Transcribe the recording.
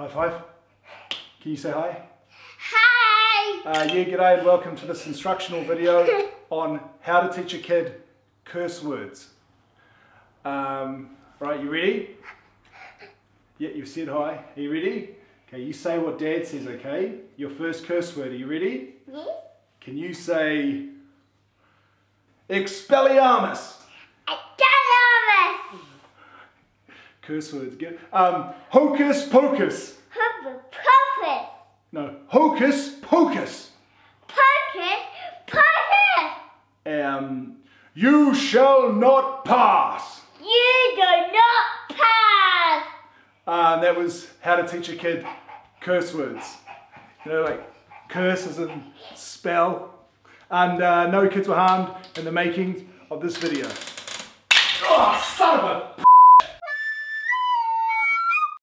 High five. Can you say hi? Hi! Uh, yeah, g'day and welcome to this instructional video on how to teach a kid curse words. Um, right, you ready? Yeah, you said hi. Are you ready? Okay, you say what dad says, okay? Your first curse word, are you ready? Yes? Can you say Expelliarmus? Expelliarmus! Curse words, good. Um, hocus pocus. Hocus pocus! No, hocus pocus. Pocus! Pocus! Um, you shall not pass. You do not pass! Um, that was how to teach a kid curse words. You know, like curse as in spell. And uh, no kids were harmed in the making of this video. Oh, son of a...